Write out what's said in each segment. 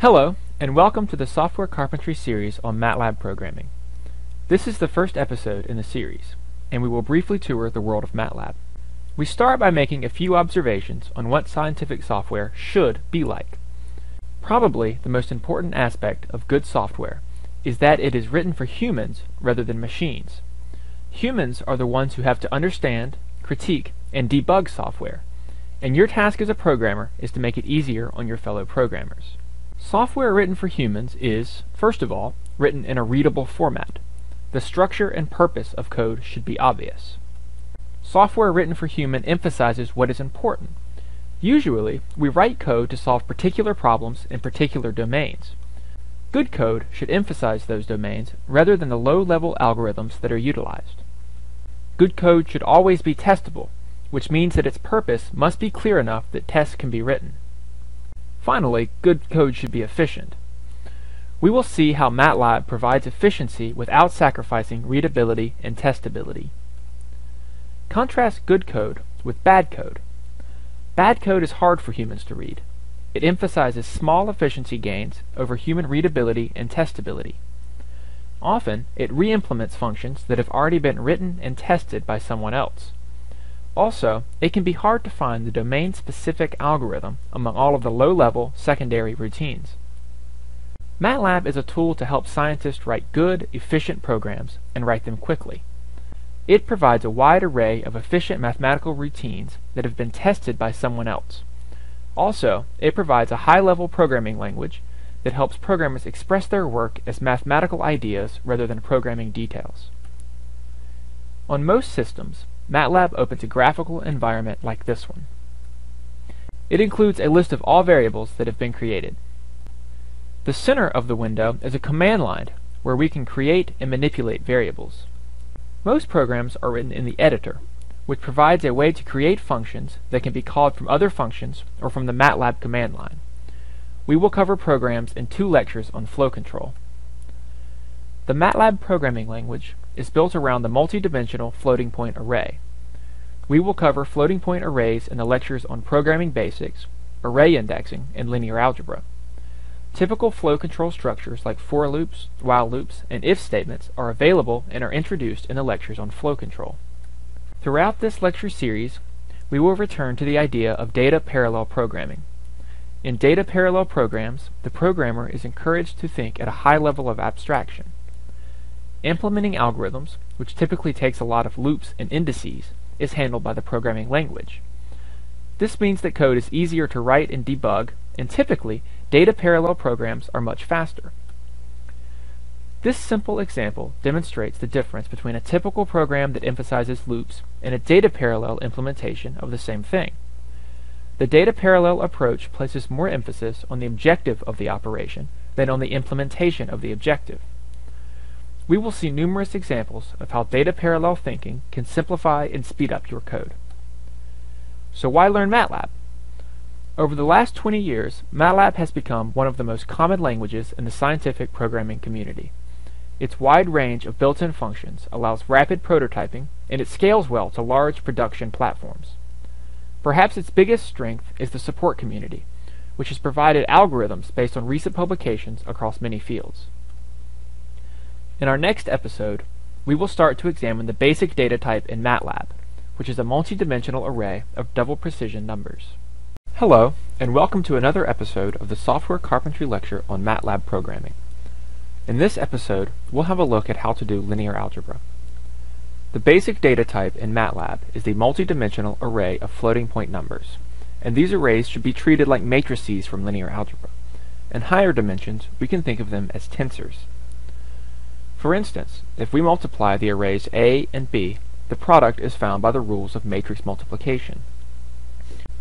Hello, and welcome to the Software Carpentry series on MATLAB programming. This is the first episode in the series, and we will briefly tour the world of MATLAB. We start by making a few observations on what scientific software should be like. Probably the most important aspect of good software is that it is written for humans rather than machines. Humans are the ones who have to understand, critique, and debug software, and your task as a programmer is to make it easier on your fellow programmers. Software written for humans is, first of all, written in a readable format. The structure and purpose of code should be obvious. Software written for human emphasizes what is important. Usually, we write code to solve particular problems in particular domains. Good code should emphasize those domains rather than the low-level algorithms that are utilized. Good code should always be testable, which means that its purpose must be clear enough that tests can be written. Finally, good code should be efficient. We will see how MATLAB provides efficiency without sacrificing readability and testability. Contrast good code with bad code. Bad code is hard for humans to read. It emphasizes small efficiency gains over human readability and testability. Often, it re-implements functions that have already been written and tested by someone else. Also, it can be hard to find the domain-specific algorithm among all of the low-level secondary routines. MATLAB is a tool to help scientists write good, efficient programs and write them quickly. It provides a wide array of efficient mathematical routines that have been tested by someone else. Also, it provides a high-level programming language that helps programmers express their work as mathematical ideas rather than programming details. On most systems, MATLAB opens a graphical environment like this one. It includes a list of all variables that have been created. The center of the window is a command line where we can create and manipulate variables. Most programs are written in the editor, which provides a way to create functions that can be called from other functions or from the MATLAB command line. We will cover programs in two lectures on flow control. The MATLAB programming language is built around the multidimensional floating point array. We will cover floating point arrays in the lectures on programming basics, array indexing, and linear algebra. Typical flow control structures like for loops, while loops, and if statements are available and are introduced in the lectures on flow control. Throughout this lecture series, we will return to the idea of data parallel programming. In data parallel programs, the programmer is encouraged to think at a high level of abstraction. Implementing algorithms, which typically takes a lot of loops and indices, is handled by the programming language. This means that code is easier to write and debug, and typically, data parallel programs are much faster. This simple example demonstrates the difference between a typical program that emphasizes loops and a data parallel implementation of the same thing. The data parallel approach places more emphasis on the objective of the operation than on the implementation of the objective. We will see numerous examples of how data parallel thinking can simplify and speed up your code. So why learn MATLAB? Over the last 20 years, MATLAB has become one of the most common languages in the scientific programming community. Its wide range of built-in functions allows rapid prototyping, and it scales well to large production platforms. Perhaps its biggest strength is the support community, which has provided algorithms based on recent publications across many fields. In our next episode, we will start to examine the basic data type in MATLAB, which is a multi-dimensional array of double precision numbers. Hello, and welcome to another episode of the Software Carpentry Lecture on MATLAB Programming. In this episode, we'll have a look at how to do linear algebra. The basic data type in MATLAB is the multi-dimensional array of floating point numbers, and these arrays should be treated like matrices from linear algebra. In higher dimensions, we can think of them as tensors. For instance, if we multiply the arrays A and B, the product is found by the rules of matrix multiplication.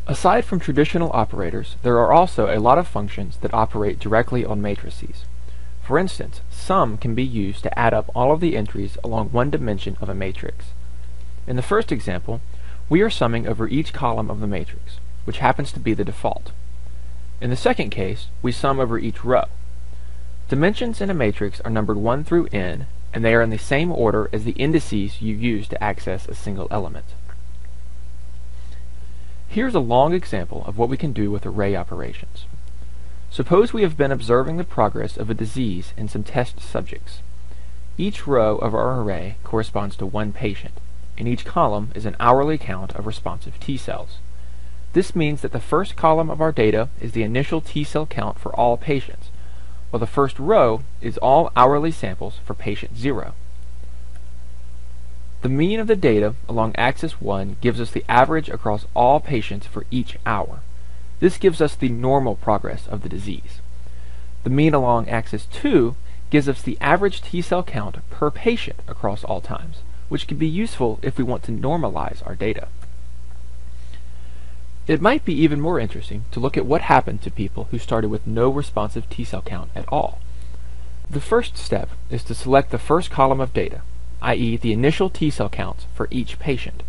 Aside from traditional operators, there are also a lot of functions that operate directly on matrices. For instance, sum can be used to add up all of the entries along one dimension of a matrix. In the first example, we are summing over each column of the matrix, which happens to be the default. In the second case, we sum over each row, Dimensions in a matrix are numbered 1 through n, and they are in the same order as the indices you use to access a single element. Here's a long example of what we can do with array operations. Suppose we have been observing the progress of a disease in some test subjects. Each row of our array corresponds to one patient, and each column is an hourly count of responsive T cells. This means that the first column of our data is the initial T cell count for all patients, while the first row is all hourly samples for patient 0. The mean of the data along axis 1 gives us the average across all patients for each hour. This gives us the normal progress of the disease. The mean along axis 2 gives us the average T cell count per patient across all times, which can be useful if we want to normalize our data. It might be even more interesting to look at what happened to people who started with no responsive T cell count at all. The first step is to select the first column of data, i.e. the initial T cell counts for each patient.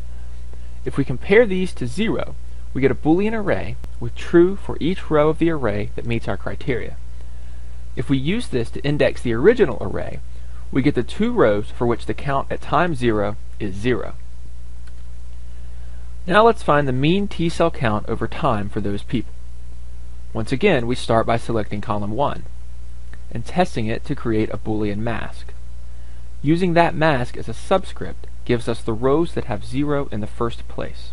If we compare these to zero, we get a Boolean array with true for each row of the array that meets our criteria. If we use this to index the original array, we get the two rows for which the count at time zero is zero. Now let's find the mean T cell count over time for those people. Once again, we start by selecting column 1 and testing it to create a Boolean mask. Using that mask as a subscript gives us the rows that have 0 in the first place.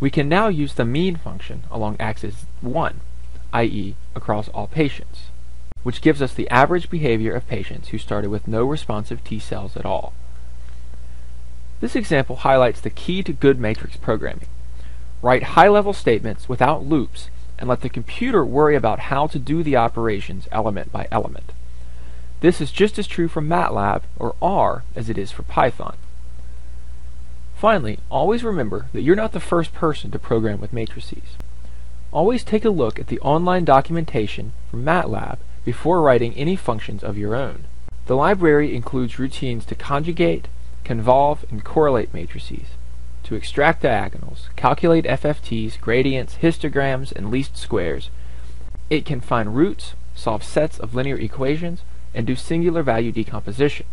We can now use the mean function along axis 1, i.e. across all patients, which gives us the average behavior of patients who started with no responsive T cells at all. This example highlights the key to good matrix programming. Write high-level statements without loops and let the computer worry about how to do the operations element by element. This is just as true for MATLAB or R as it is for Python. Finally, always remember that you're not the first person to program with matrices. Always take a look at the online documentation for MATLAB before writing any functions of your own. The library includes routines to conjugate, convolve, and correlate matrices, to extract diagonals, calculate FFTs, gradients, histograms, and least squares. It can find roots, solve sets of linear equations, and do singular value decomposition.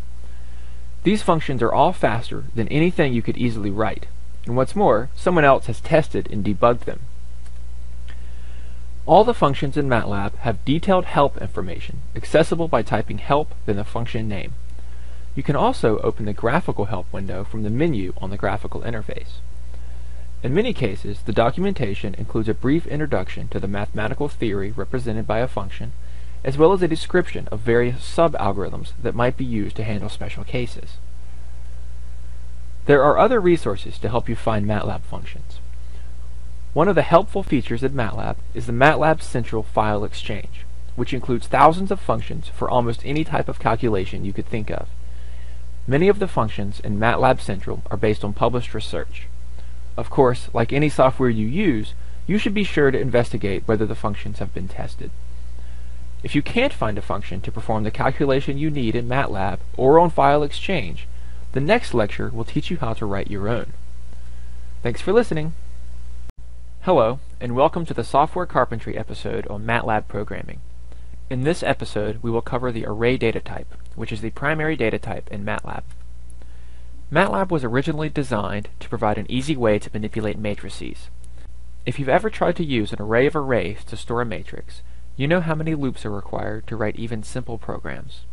These functions are all faster than anything you could easily write, and what's more, someone else has tested and debugged them. All the functions in MATLAB have detailed help information, accessible by typing help then the function name. You can also open the graphical help window from the menu on the graphical interface. In many cases, the documentation includes a brief introduction to the mathematical theory represented by a function, as well as a description of various sub-algorithms that might be used to handle special cases. There are other resources to help you find MATLAB functions. One of the helpful features in MATLAB is the MATLAB Central File Exchange, which includes thousands of functions for almost any type of calculation you could think of. Many of the functions in MATLAB Central are based on published research. Of course, like any software you use, you should be sure to investigate whether the functions have been tested. If you can't find a function to perform the calculation you need in MATLAB or on File Exchange, the next lecture will teach you how to write your own. Thanks for listening. Hello, and welcome to the Software Carpentry episode on MATLAB programming. In this episode, we will cover the array data type, which is the primary data type in MATLAB. MATLAB was originally designed to provide an easy way to manipulate matrices. If you've ever tried to use an array of arrays to store a matrix, you know how many loops are required to write even simple programs.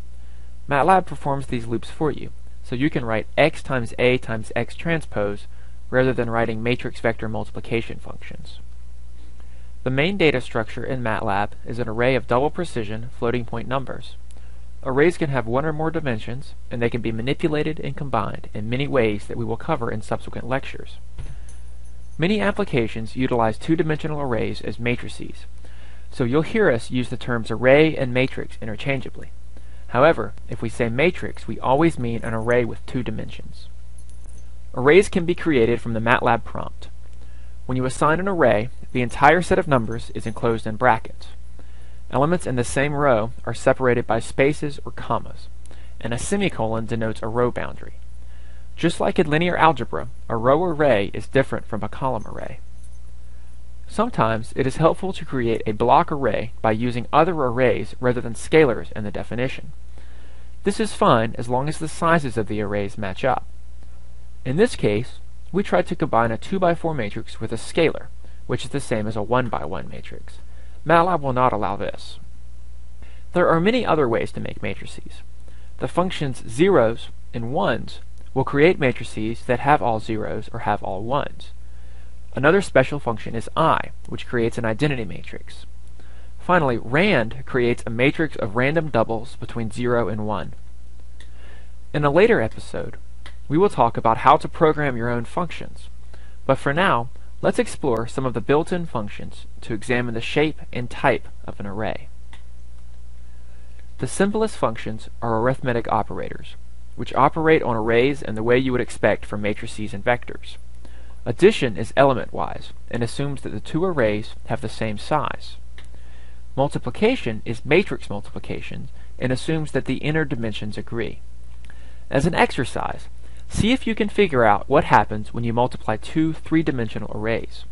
MATLAB performs these loops for you, so you can write x times a times x transpose rather than writing matrix vector multiplication functions. The main data structure in MATLAB is an array of double precision floating point numbers. Arrays can have one or more dimensions, and they can be manipulated and combined in many ways that we will cover in subsequent lectures. Many applications utilize two-dimensional arrays as matrices, so you'll hear us use the terms array and matrix interchangeably. However, if we say matrix, we always mean an array with two dimensions. Arrays can be created from the MATLAB prompt. When you assign an array, the entire set of numbers is enclosed in brackets. Elements in the same row are separated by spaces or commas, and a semicolon denotes a row boundary. Just like in linear algebra, a row array is different from a column array. Sometimes it is helpful to create a block array by using other arrays rather than scalars in the definition. This is fine as long as the sizes of the arrays match up. In this case, we tried to combine a 2 by 4 matrix with a scalar, which is the same as a 1 by 1 matrix. MATLAB will not allow this. There are many other ways to make matrices. The functions zeros and ones will create matrices that have all zeros or have all ones. Another special function is eye, which creates an identity matrix. Finally, RAND creates a matrix of random doubles between 0 and 1. In a later episode, we will talk about how to program your own functions. But for now, let's explore some of the built-in functions to examine the shape and type of an array. The simplest functions are arithmetic operators, which operate on arrays in the way you would expect for matrices and vectors. Addition is element-wise and assumes that the two arrays have the same size. Multiplication is matrix multiplication and assumes that the inner dimensions agree. As an exercise, see if you can figure out what happens when you multiply two three-dimensional arrays.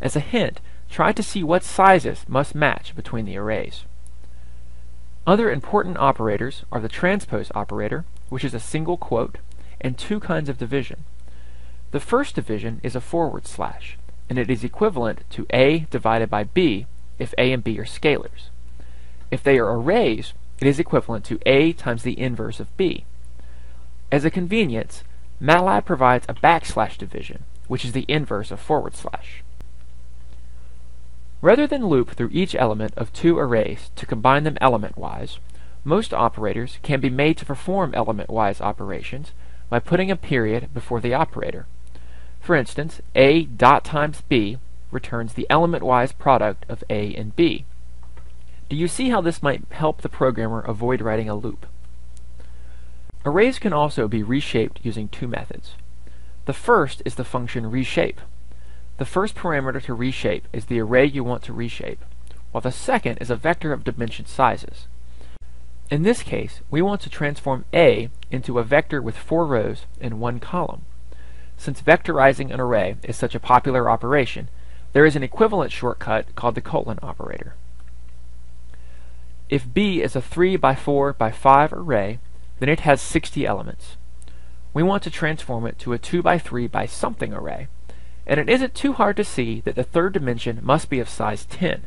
As a hint, try to see what sizes must match between the arrays. Other important operators are the transpose operator, which is a single quote, and two kinds of division. The first division is a forward slash, and it is equivalent to a divided by b if a and b are scalars. If they are arrays, it is equivalent to a times the inverse of b. As a convenience, MATLAB provides a backslash division, which is the inverse of forward slash. Rather than loop through each element of two arrays to combine them element-wise, most operators can be made to perform element-wise operations by putting a period before the operator. For instance, A dot times B returns the element-wise product of A and B. Do you see how this might help the programmer avoid writing a loop? Arrays can also be reshaped using two methods. The first is the function reshape, the first parameter to reshape is the array you want to reshape, while the second is a vector of dimension sizes. In this case, we want to transform A into a vector with four rows and one column. Since vectorizing an array is such a popular operation, there is an equivalent shortcut called the colon operator. If B is a 3 by 4 by 5 array, then it has 60 elements. We want to transform it to a 2 by 3 by something array, and it isn't too hard to see that the third dimension must be of size 10.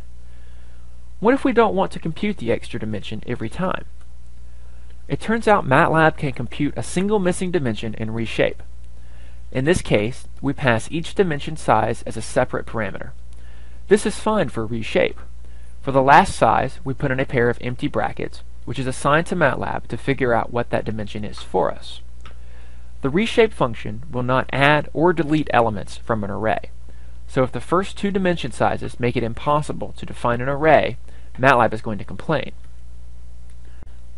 What if we don't want to compute the extra dimension every time? It turns out MATLAB can compute a single missing dimension in reshape. In this case, we pass each dimension size as a separate parameter. This is fine for reshape. For the last size, we put in a pair of empty brackets, which is assigned to MATLAB to figure out what that dimension is for us. The reshape function will not add or delete elements from an array. So if the first two dimension sizes make it impossible to define an array, MATLAB is going to complain.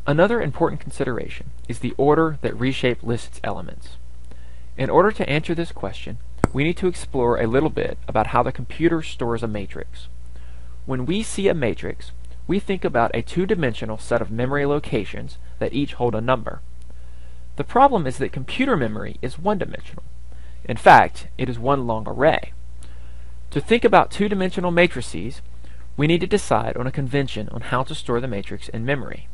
Another important consideration is the order that reshape lists elements. In order to answer this question, we need to explore a little bit about how the computer stores a matrix. When we see a matrix, we think about a two-dimensional set of memory locations that each hold a number. The problem is that computer memory is one-dimensional. In fact, it is one long array. To think about two-dimensional matrices, we need to decide on a convention on how to store the matrix in memory.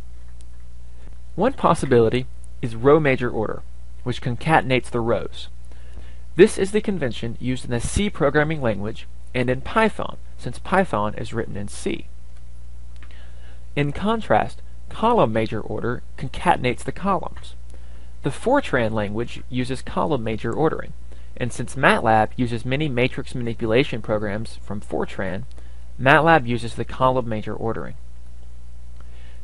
One possibility is row major order, which concatenates the rows. This is the convention used in the C programming language and in Python, since Python is written in C. In contrast, column major order concatenates the columns. The Fortran language uses column major ordering, and since MATLAB uses many matrix manipulation programs from Fortran, MATLAB uses the column major ordering.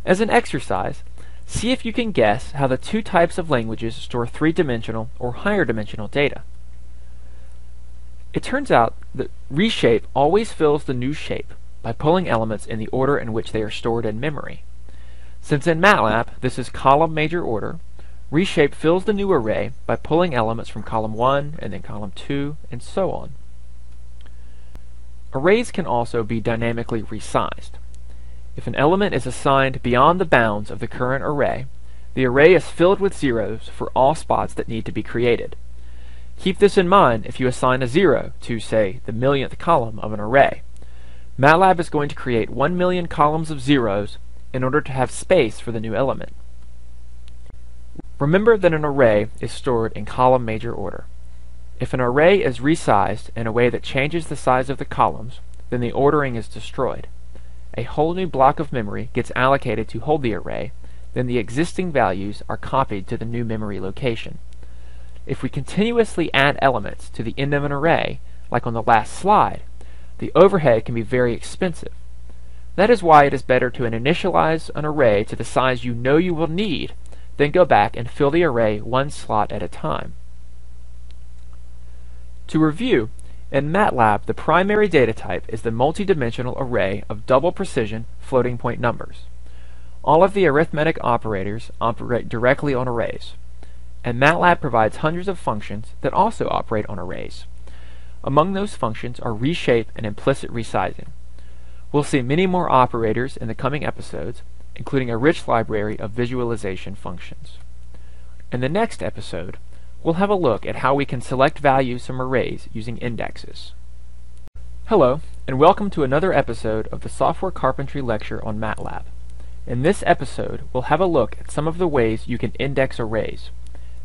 As an exercise, see if you can guess how the two types of languages store three-dimensional or higher dimensional data. It turns out that reshape always fills the new shape by pulling elements in the order in which they are stored in memory. Since in MATLAB this is column major order, Reshape fills the new array by pulling elements from column 1 and then column 2 and so on. Arrays can also be dynamically resized. If an element is assigned beyond the bounds of the current array, the array is filled with zeros for all spots that need to be created. Keep this in mind if you assign a zero to, say, the millionth column of an array. MATLAB is going to create 1 million columns of zeros in order to have space for the new element. Remember that an array is stored in column major order. If an array is resized in a way that changes the size of the columns, then the ordering is destroyed. a whole new block of memory gets allocated to hold the array, then the existing values are copied to the new memory location. If we continuously add elements to the end of an array, like on the last slide, the overhead can be very expensive. That is why it is better to initialize an array to the size you know you will need, then go back and fill the array one slot at a time. To review, in MATLAB, the primary data type is the multidimensional array of double precision floating point numbers. All of the arithmetic operators operate directly on arrays, and MATLAB provides hundreds of functions that also operate on arrays. Among those functions are reshape and implicit resizing. We'll see many more operators in the coming episodes, including a rich library of visualization functions. In the next episode, we'll have a look at how we can select values from arrays using indexes. Hello, and welcome to another episode of the Software Carpentry lecture on MATLAB. In this episode, we'll have a look at some of the ways you can index arrays.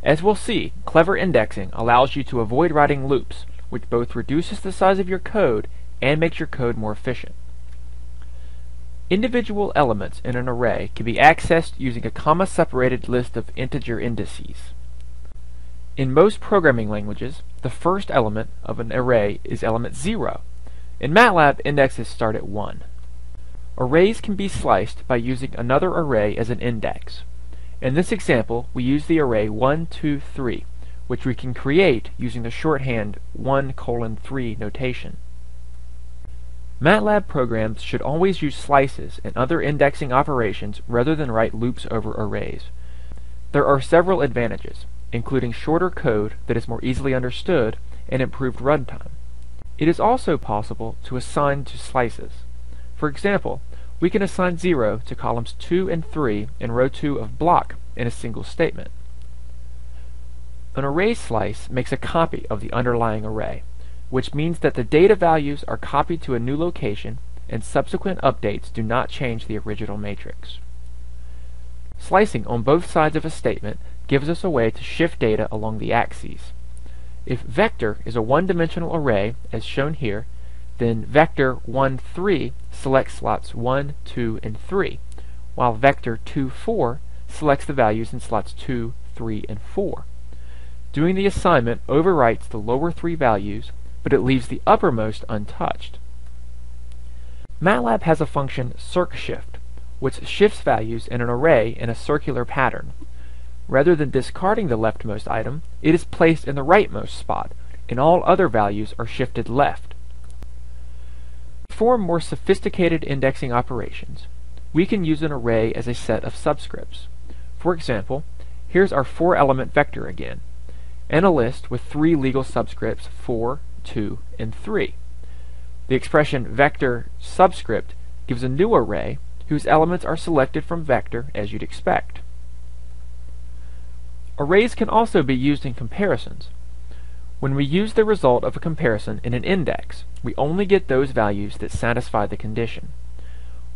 As we'll see, clever indexing allows you to avoid writing loops, which both reduces the size of your code and makes your code more efficient. Individual elements in an array can be accessed using a comma-separated list of integer indices. In most programming languages, the first element of an array is element 0. In MATLAB, indexes start at 1. Arrays can be sliced by using another array as an index. In this example, we use the array 1, 2, 3, which we can create using the shorthand 1 colon 3 notation. MATLAB programs should always use slices and other indexing operations rather than write loops over arrays. There are several advantages including shorter code that is more easily understood and improved runtime. It is also possible to assign to slices. For example, we can assign 0 to columns 2 and 3 in row 2 of block in a single statement. An array slice makes a copy of the underlying array, which means that the data values are copied to a new location and subsequent updates do not change the original matrix. Slicing on both sides of a statement gives us a way to shift data along the axes. If vector is a one-dimensional array, as shown here, then vector 1, 3 selects slots 1, 2, and 3, while vector 2, 4 selects the values in slots 2, 3, and 4. Doing the assignment overwrites the lower three values, but it leaves the uppermost untouched. MATLAB has a function circshift, which shifts values in an array in a circular pattern. Rather than discarding the leftmost item, it is placed in the rightmost spot, and all other values are shifted left. For more sophisticated indexing operations, we can use an array as a set of subscripts. For example, here's our four-element vector again, and a list with three legal subscripts 4, 2, and 3. The expression vector subscript gives a new array whose elements are selected from vector as you'd expect. Arrays can also be used in comparisons. When we use the result of a comparison in an index, we only get those values that satisfy the condition.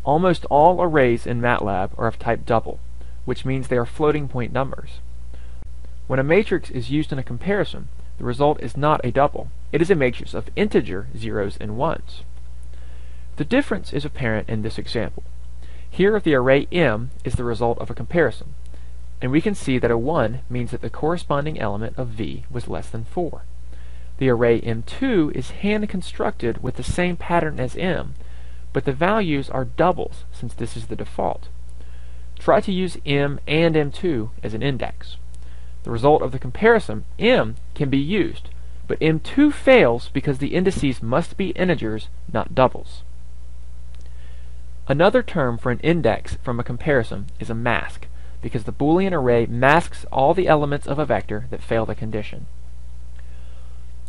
Almost all arrays in MATLAB are of type double, which means they are floating point numbers. When a matrix is used in a comparison, the result is not a double, it is a matrix of integer zeros and ones. The difference is apparent in this example. Here the array m is the result of a comparison, and we can see that a 1 means that the corresponding element of v was less than 4. The array m2 is hand-constructed with the same pattern as m, but the values are doubles since this is the default. Try to use m and m2 as an index. The result of the comparison, m, can be used, but m2 fails because the indices must be integers, not doubles. Another term for an index from a comparison is a mask because the Boolean array masks all the elements of a vector that fail the condition.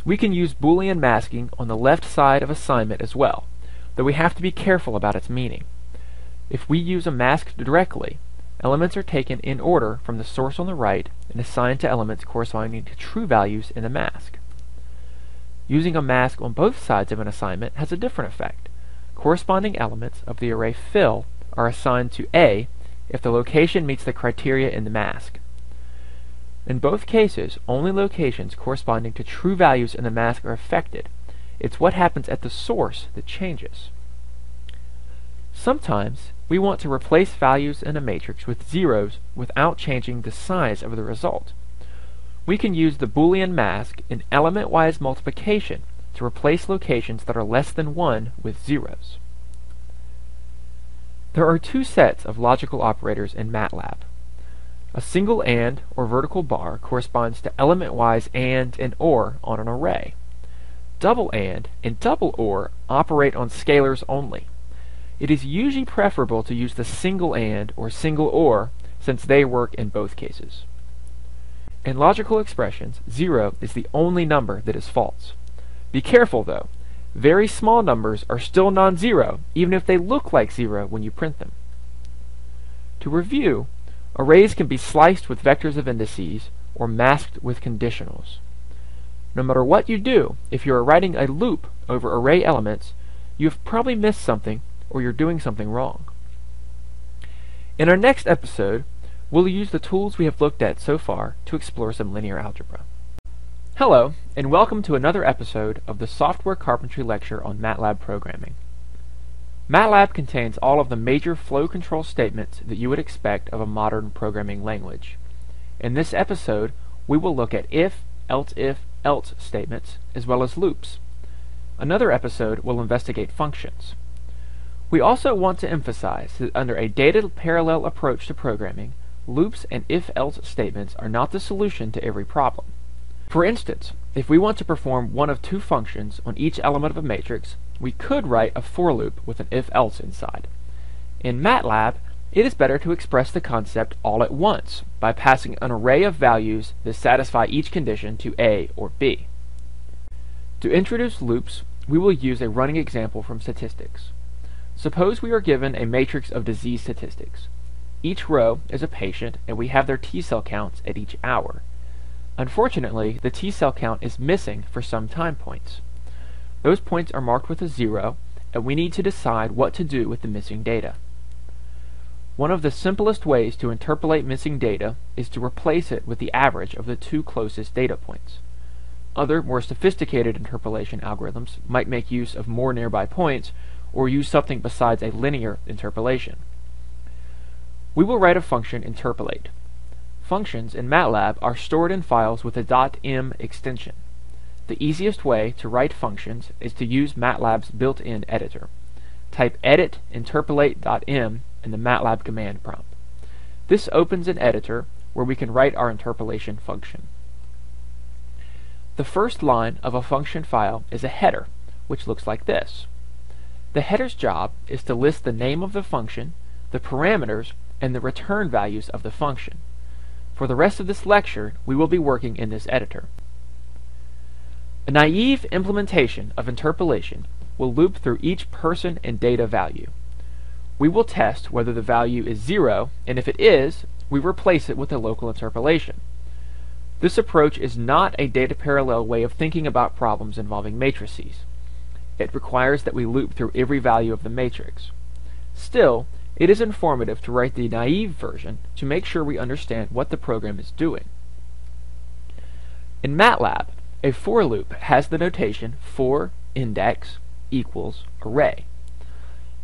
We can use Boolean masking on the left side of assignment as well, though we have to be careful about its meaning. If we use a mask directly, elements are taken in order from the source on the right and assigned to elements corresponding to true values in the mask. Using a mask on both sides of an assignment has a different effect. Corresponding elements of the array fill are assigned to A if the location meets the criteria in the mask. In both cases, only locations corresponding to true values in the mask are affected. It's what happens at the source that changes. Sometimes we want to replace values in a matrix with zeros without changing the size of the result. We can use the Boolean mask in element-wise multiplication to replace locations that are less than 1 with zeros. There are two sets of logical operators in MATLAB. A single AND or vertical bar corresponds to element-wise AND and OR on an array. Double AND and double OR operate on scalars only. It is usually preferable to use the single AND or single OR since they work in both cases. In logical expressions, 0 is the only number that is false. Be careful though, very small numbers are still non-zero, even if they look like zero when you print them. To review, arrays can be sliced with vectors of indices or masked with conditionals. No matter what you do, if you are writing a loop over array elements, you have probably missed something or you're doing something wrong. In our next episode, we'll use the tools we have looked at so far to explore some linear algebra. Hello, and welcome to another episode of the Software Carpentry Lecture on MATLAB Programming. MATLAB contains all of the major flow control statements that you would expect of a modern programming language. In this episode, we will look at if, else if, else statements, as well as loops. Another episode will investigate functions. We also want to emphasize that under a data parallel approach to programming, loops and if-else statements are not the solution to every problem. For instance, if we want to perform one of two functions on each element of a matrix, we could write a for loop with an if-else inside. In MATLAB, it is better to express the concept all at once by passing an array of values that satisfy each condition to A or B. To introduce loops, we will use a running example from statistics. Suppose we are given a matrix of disease statistics. Each row is a patient and we have their T cell counts at each hour. Unfortunately, the T cell count is missing for some time points. Those points are marked with a zero, and we need to decide what to do with the missing data. One of the simplest ways to interpolate missing data is to replace it with the average of the two closest data points. Other, more sophisticated interpolation algorithms might make use of more nearby points or use something besides a linear interpolation. We will write a function interpolate. Functions in MATLAB are stored in files with a .m extension. The easiest way to write functions is to use MATLAB's built-in editor. Type edit interpolate.m in the MATLAB command prompt. This opens an editor where we can write our interpolation function. The first line of a function file is a header, which looks like this. The header's job is to list the name of the function, the parameters, and the return values of the function. For the rest of this lecture, we will be working in this editor. A naive implementation of interpolation will loop through each person and data value. We will test whether the value is zero, and if it is, we replace it with a local interpolation. This approach is not a data parallel way of thinking about problems involving matrices. It requires that we loop through every value of the matrix. Still, it is informative to write the naive version to make sure we understand what the program is doing. In MATLAB, a for loop has the notation for index equals array.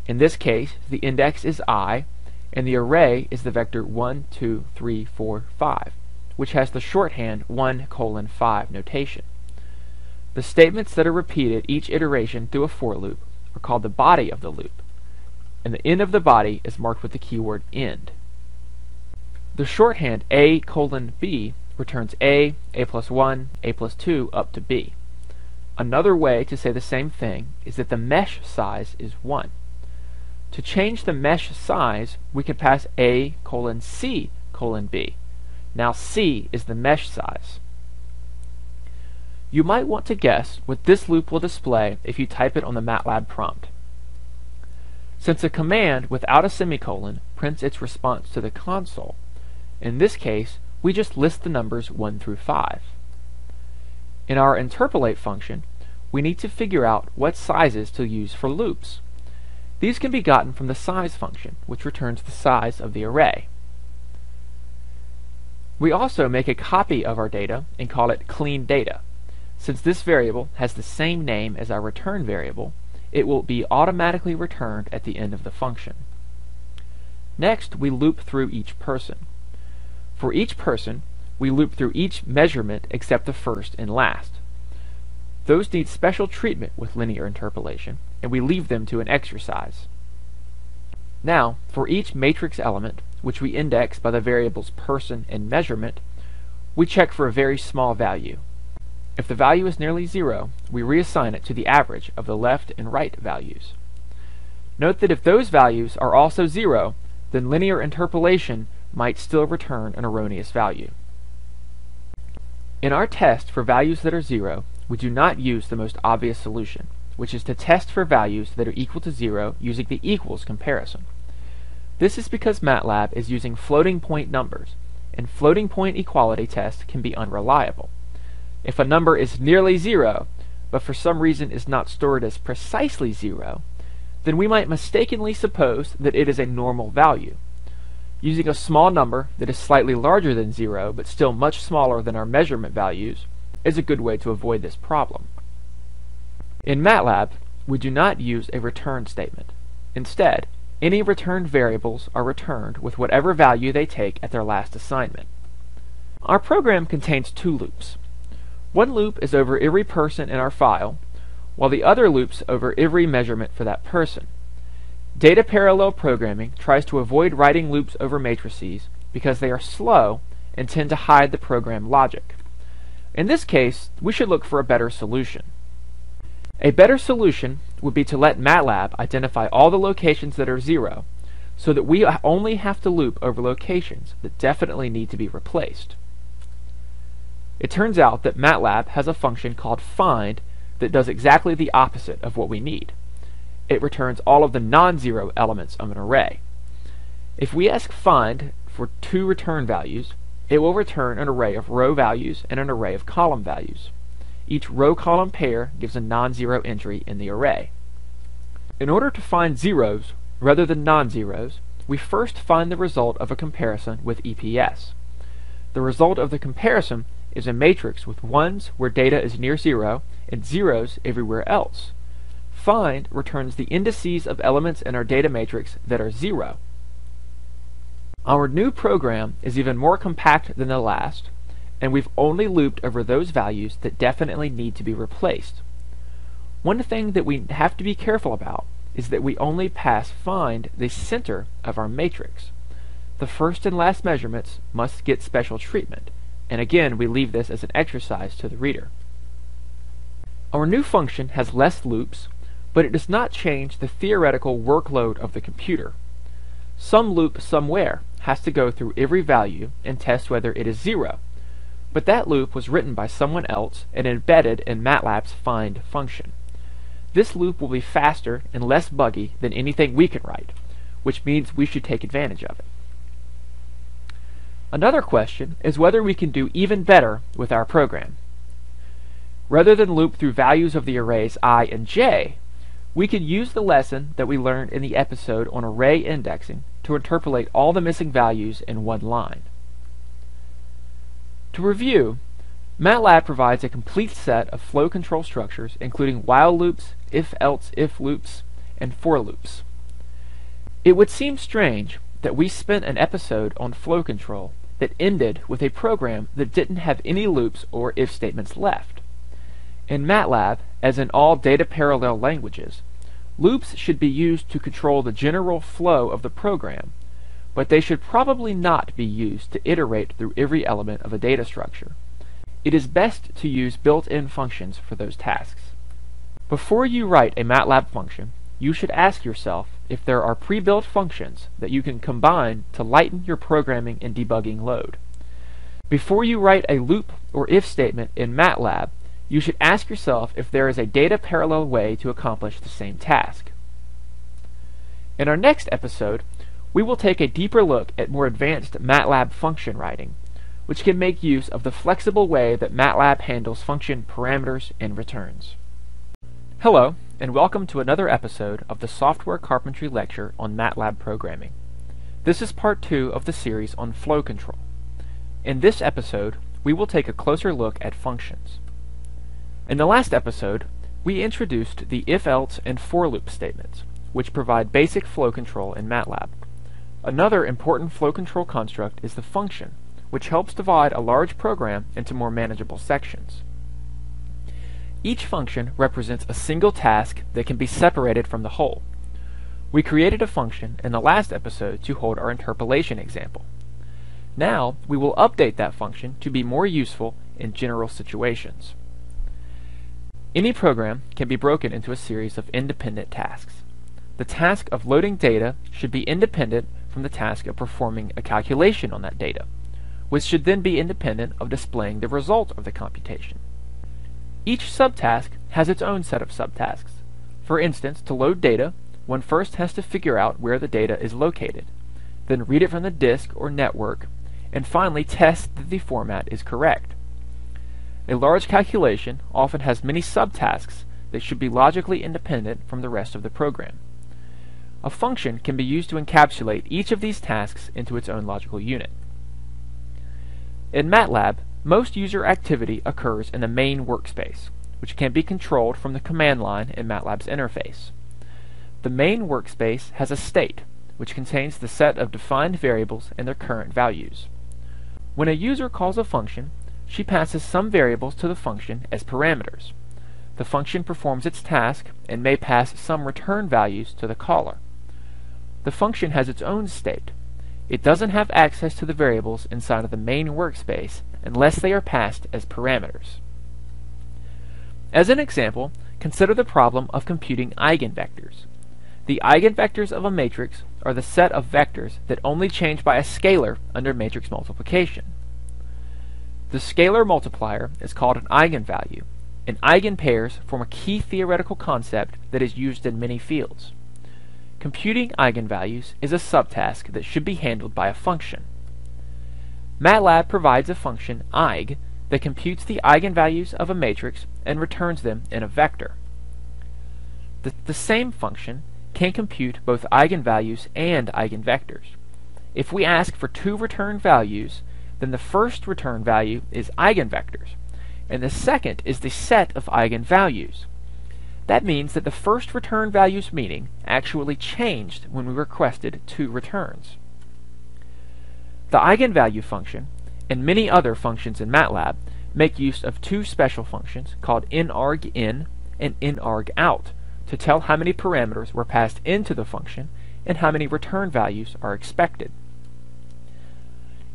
In this case, the index is i, and the array is the vector 1, 2, 3, 4, 5, which has the shorthand 1 colon 5 notation. The statements that are repeated each iteration through a for loop are called the body of the loop, and the end of the body is marked with the keyword end. The shorthand a colon b returns a, a plus 1, a plus 2 up to b. Another way to say the same thing is that the mesh size is 1. To change the mesh size, we can pass a colon c colon b. Now c is the mesh size. You might want to guess what this loop will display if you type it on the MATLAB prompt. Since a command without a semicolon prints its response to the console, in this case, we just list the numbers 1 through 5. In our interpolate function, we need to figure out what sizes to use for loops. These can be gotten from the size function, which returns the size of the array. We also make a copy of our data and call it clean data. Since this variable has the same name as our return variable, it will be automatically returned at the end of the function. Next, we loop through each person. For each person, we loop through each measurement except the first and last. Those need special treatment with linear interpolation, and we leave them to an exercise. Now, for each matrix element, which we index by the variables person and measurement, we check for a very small value. If the value is nearly zero, we reassign it to the average of the left and right values. Note that if those values are also zero, then linear interpolation might still return an erroneous value. In our test for values that are zero, we do not use the most obvious solution, which is to test for values that are equal to zero using the equals comparison. This is because MATLAB is using floating point numbers, and floating point equality tests can be unreliable. If a number is nearly zero, but for some reason is not stored as precisely zero, then we might mistakenly suppose that it is a normal value. Using a small number that is slightly larger than zero, but still much smaller than our measurement values, is a good way to avoid this problem. In MATLAB, we do not use a return statement. Instead, any returned variables are returned with whatever value they take at their last assignment. Our program contains two loops. One loop is over every person in our file, while the other loops over every measurement for that person. Data parallel programming tries to avoid writing loops over matrices because they are slow and tend to hide the program logic. In this case, we should look for a better solution. A better solution would be to let MATLAB identify all the locations that are zero, so that we only have to loop over locations that definitely need to be replaced. It turns out that MATLAB has a function called find that does exactly the opposite of what we need. It returns all of the non-zero elements of an array. If we ask find for two return values, it will return an array of row values and an array of column values. Each row-column pair gives a non-zero entry in the array. In order to find zeros rather than non-zeros, we first find the result of a comparison with EPS. The result of the comparison is a matrix with ones where data is near zero and zeros everywhere else. Find returns the indices of elements in our data matrix that are zero. Our new program is even more compact than the last, and we've only looped over those values that definitely need to be replaced. One thing that we have to be careful about is that we only pass find the center of our matrix. The first and last measurements must get special treatment, and again we leave this as an exercise to the reader. Our new function has less loops, but it does not change the theoretical workload of the computer. Some loop somewhere has to go through every value and test whether it is zero, but that loop was written by someone else and embedded in MATLAB's find function. This loop will be faster and less buggy than anything we can write, which means we should take advantage of it. Another question is whether we can do even better with our program. Rather than loop through values of the arrays i and j, we could use the lesson that we learned in the episode on array indexing to interpolate all the missing values in one line. To review, MATLAB provides a complete set of flow control structures including while loops, if-else if loops, and for loops. It would seem strange that we spent an episode on flow control that ended with a program that didn't have any loops or if statements left. In MATLAB, as in all data parallel languages, loops should be used to control the general flow of the program but they should probably not be used to iterate through every element of a data structure. It is best to use built-in functions for those tasks. Before you write a MATLAB function, you should ask yourself if there are pre-built functions that you can combine to lighten your programming and debugging load. Before you write a loop or if statement in MATLAB, you should ask yourself if there is a data parallel way to accomplish the same task. In our next episode, we will take a deeper look at more advanced MATLAB function writing, which can make use of the flexible way that MATLAB handles function parameters and returns. Hello, and welcome to another episode of the Software Carpentry Lecture on MATLAB Programming. This is part two of the series on flow control. In this episode, we will take a closer look at functions. In the last episode, we introduced the if-else and for loop statements, which provide basic flow control in MATLAB. Another important flow control construct is the function, which helps divide a large program into more manageable sections. Each function represents a single task that can be separated from the whole. We created a function in the last episode to hold our interpolation example. Now, we will update that function to be more useful in general situations. Any program can be broken into a series of independent tasks. The task of loading data should be independent from the task of performing a calculation on that data, which should then be independent of displaying the result of the computation. Each subtask has its own set of subtasks. For instance, to load data, one first has to figure out where the data is located, then read it from the disk or network, and finally test that the format is correct. A large calculation often has many subtasks that should be logically independent from the rest of the program. A function can be used to encapsulate each of these tasks into its own logical unit. In MATLAB, most user activity occurs in the main workspace, which can be controlled from the command line in MATLAB's interface. The main workspace has a state, which contains the set of defined variables and their current values. When a user calls a function, she passes some variables to the function as parameters. The function performs its task and may pass some return values to the caller. The function has its own state. It doesn't have access to the variables inside of the main workspace unless they are passed as parameters. As an example, consider the problem of computing eigenvectors. The eigenvectors of a matrix are the set of vectors that only change by a scalar under matrix multiplication. The scalar multiplier is called an eigenvalue, and eigenpairs form a key theoretical concept that is used in many fields. Computing eigenvalues is a subtask that should be handled by a function. MATLAB provides a function eig that computes the eigenvalues of a matrix and returns them in a vector. The, the same function can compute both eigenvalues and eigenvectors. If we ask for two return values, then the first return value is eigenvectors, and the second is the set of eigenvalues. That means that the first return value's meaning actually changed when we requested two returns. The eigenvalue function, and many other functions in MATLAB, make use of two special functions called nargin and nargout to tell how many parameters were passed into the function and how many return values are expected.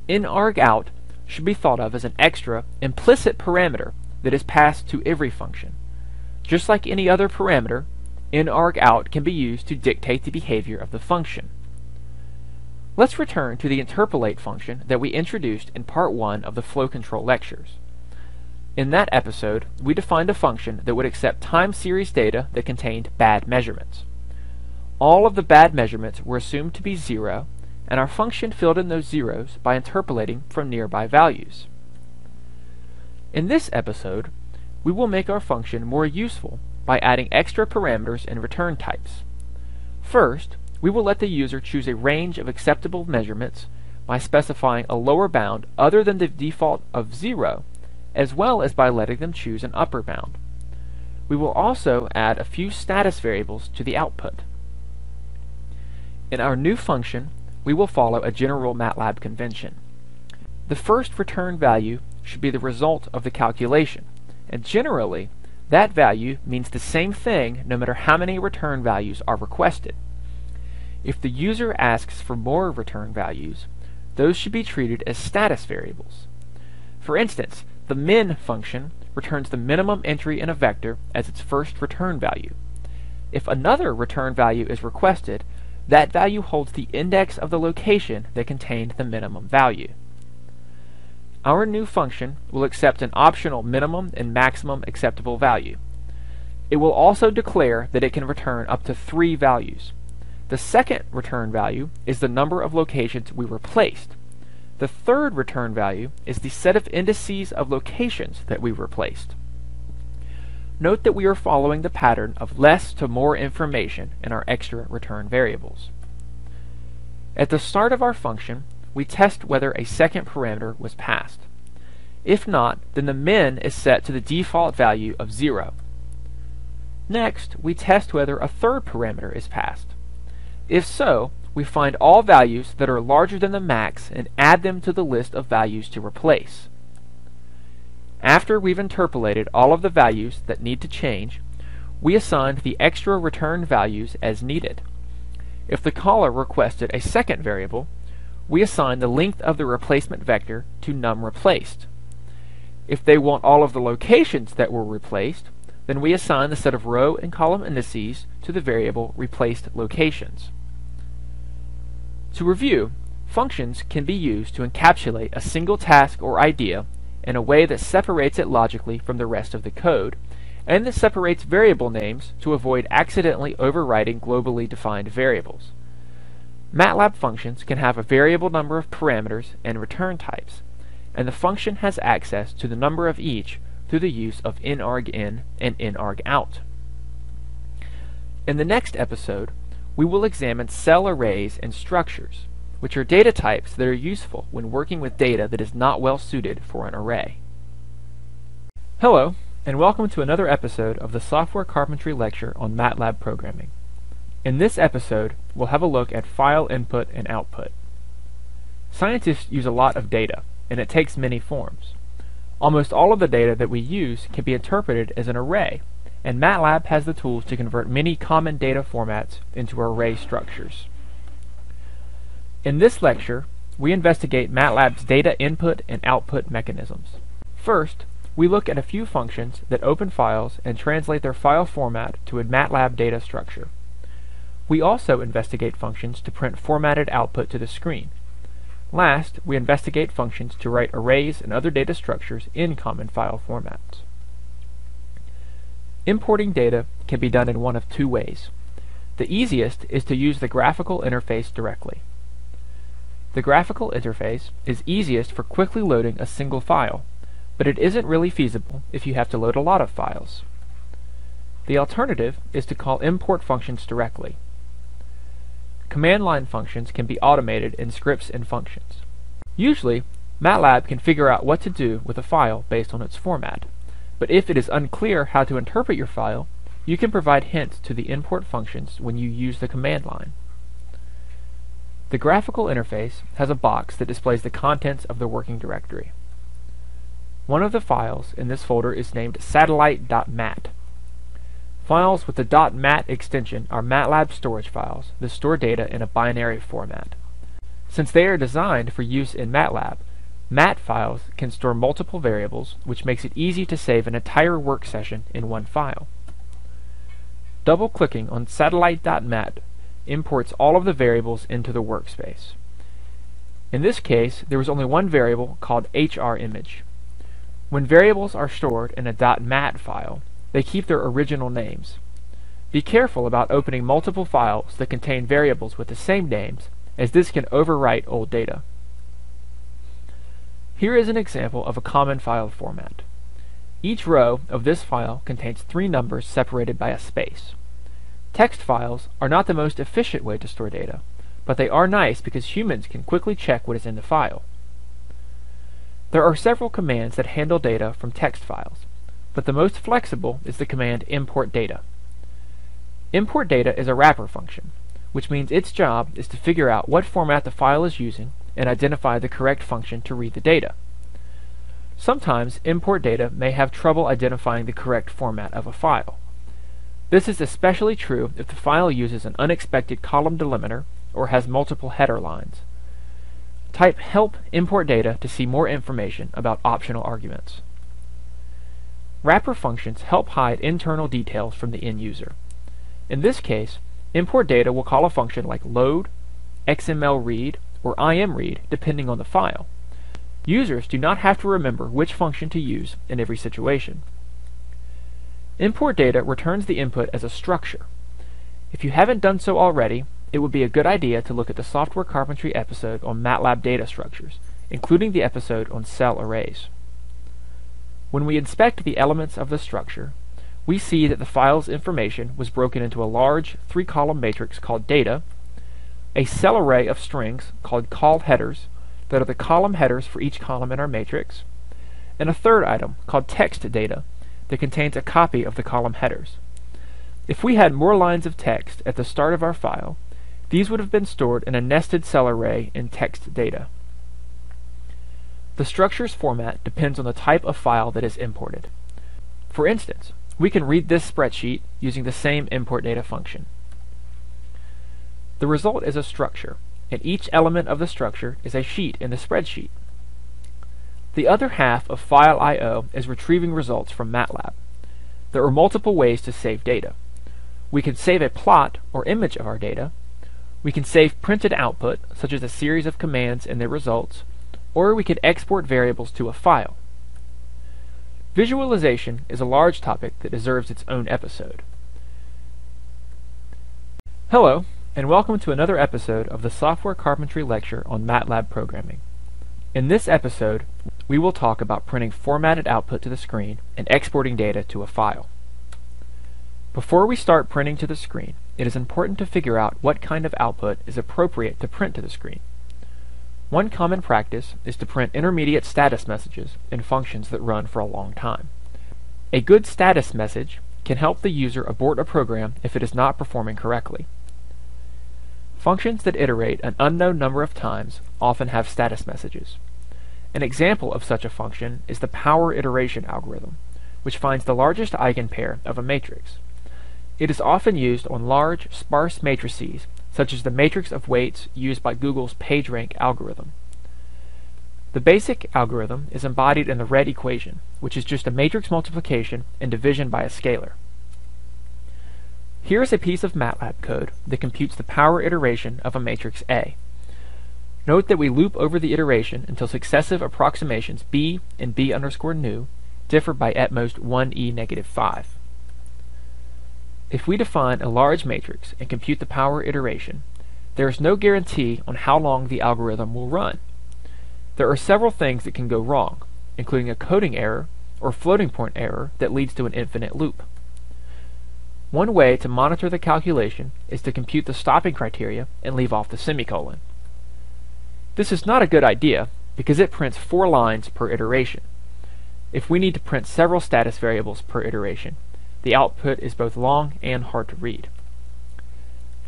Nargout should be thought of as an extra, implicit parameter that is passed to every function. Just like any other parameter, nargout can be used to dictate the behavior of the function. Let's return to the interpolate function that we introduced in part 1 of the flow control lectures. In that episode, we defined a function that would accept time series data that contained bad measurements. All of the bad measurements were assumed to be zero, and our function filled in those zeros by interpolating from nearby values. In this episode, we will make our function more useful by adding extra parameters and return types. First, we will let the user choose a range of acceptable measurements by specifying a lower bound other than the default of 0, as well as by letting them choose an upper bound. We will also add a few status variables to the output. In our new function, we will follow a general MATLAB convention. The first return value should be the result of the calculation, and generally, that value means the same thing no matter how many return values are requested. If the user asks for more return values, those should be treated as status variables. For instance, the min function returns the minimum entry in a vector as its first return value. If another return value is requested, that value holds the index of the location that contained the minimum value. Our new function will accept an optional minimum and maximum acceptable value. It will also declare that it can return up to three values. The second return value is the number of locations we replaced. The third return value is the set of indices of locations that we replaced. Note that we are following the pattern of less to more information in our extra return variables. At the start of our function, we test whether a second parameter was passed. If not, then the min is set to the default value of 0. Next, we test whether a third parameter is passed. If so, we find all values that are larger than the max and add them to the list of values to replace. After we've interpolated all of the values that need to change, we assign the extra return values as needed. If the caller requested a second variable, we assign the length of the replacement vector to num replaced. If they want all of the locations that were replaced, then we assign the set of row and column indices to the variable replaced locations. To review, functions can be used to encapsulate a single task or idea in a way that separates it logically from the rest of the code, and that separates variable names to avoid accidentally overwriting globally defined variables. MATLAB functions can have a variable number of parameters and return types, and the function has access to the number of each through the use of nargin and nargout. In the next episode, we will examine cell arrays and structures, which are data types that are useful when working with data that is not well suited for an array. Hello, and welcome to another episode of the Software Carpentry Lecture on MATLAB Programming. In this episode, we'll have a look at file input and output. Scientists use a lot of data, and it takes many forms. Almost all of the data that we use can be interpreted as an array, and MATLAB has the tools to convert many common data formats into array structures. In this lecture, we investigate MATLAB's data input and output mechanisms. First, we look at a few functions that open files and translate their file format to a MATLAB data structure. We also investigate functions to print formatted output to the screen, Last, we investigate functions to write arrays and other data structures in common file formats. Importing data can be done in one of two ways. The easiest is to use the graphical interface directly. The graphical interface is easiest for quickly loading a single file, but it isn't really feasible if you have to load a lot of files. The alternative is to call import functions directly. Command line functions can be automated in scripts and functions. Usually, MATLAB can figure out what to do with a file based on its format, but if it is unclear how to interpret your file, you can provide hints to the import functions when you use the command line. The graphical interface has a box that displays the contents of the working directory. One of the files in this folder is named satellite.mat. Files with the .mat extension are MATLAB storage files that store data in a binary format. Since they are designed for use in MATLAB, MAT files can store multiple variables, which makes it easy to save an entire work session in one file. Double-clicking on satellite.mat imports all of the variables into the workspace. In this case, there was only one variable called HRImage. When variables are stored in a .mat file, they keep their original names. Be careful about opening multiple files that contain variables with the same names, as this can overwrite old data. Here is an example of a common file format. Each row of this file contains three numbers separated by a space. Text files are not the most efficient way to store data, but they are nice because humans can quickly check what is in the file. There are several commands that handle data from text files but the most flexible is the command import data. Import data is a wrapper function, which means its job is to figure out what format the file is using and identify the correct function to read the data. Sometimes import data may have trouble identifying the correct format of a file. This is especially true if the file uses an unexpected column delimiter or has multiple header lines. Type help import data to see more information about optional arguments. Wrapper functions help hide internal details from the end user. In this case, import data will call a function like load, XML read, or imread depending on the file. Users do not have to remember which function to use in every situation. Import data returns the input as a structure. If you haven't done so already, it would be a good idea to look at the software carpentry episode on MATLAB data structures, including the episode on cell arrays. When we inspect the elements of the structure, we see that the file's information was broken into a large three-column matrix called data, a cell array of strings called colheaders that are the column headers for each column in our matrix, and a third item called text data that contains a copy of the column headers. If we had more lines of text at the start of our file, these would have been stored in a nested cell array in text data. The structure's format depends on the type of file that is imported. For instance, we can read this spreadsheet using the same import data function. The result is a structure, and each element of the structure is a sheet in the spreadsheet. The other half of File I.O. is retrieving results from MATLAB. There are multiple ways to save data. We can save a plot or image of our data. We can save printed output, such as a series of commands and their results, or we can export variables to a file. Visualization is a large topic that deserves its own episode. Hello, and welcome to another episode of the Software Carpentry Lecture on MATLAB Programming. In this episode, we will talk about printing formatted output to the screen and exporting data to a file. Before we start printing to the screen, it is important to figure out what kind of output is appropriate to print to the screen. One common practice is to print intermediate status messages in functions that run for a long time. A good status message can help the user abort a program if it is not performing correctly. Functions that iterate an unknown number of times often have status messages. An example of such a function is the power iteration algorithm, which finds the largest eigenpair of a matrix. It is often used on large, sparse matrices such as the matrix of weights used by Google's PageRank algorithm. The basic algorithm is embodied in the red equation, which is just a matrix multiplication and division by a scalar. Here is a piece of MATLAB code that computes the power iteration of a matrix A. Note that we loop over the iteration until successive approximations b and b underscore new differ by at most 1e negative 5. If we define a large matrix and compute the power iteration, there is no guarantee on how long the algorithm will run. There are several things that can go wrong, including a coding error or floating point error that leads to an infinite loop. One way to monitor the calculation is to compute the stopping criteria and leave off the semicolon. This is not a good idea because it prints four lines per iteration. If we need to print several status variables per iteration, the output is both long and hard to read.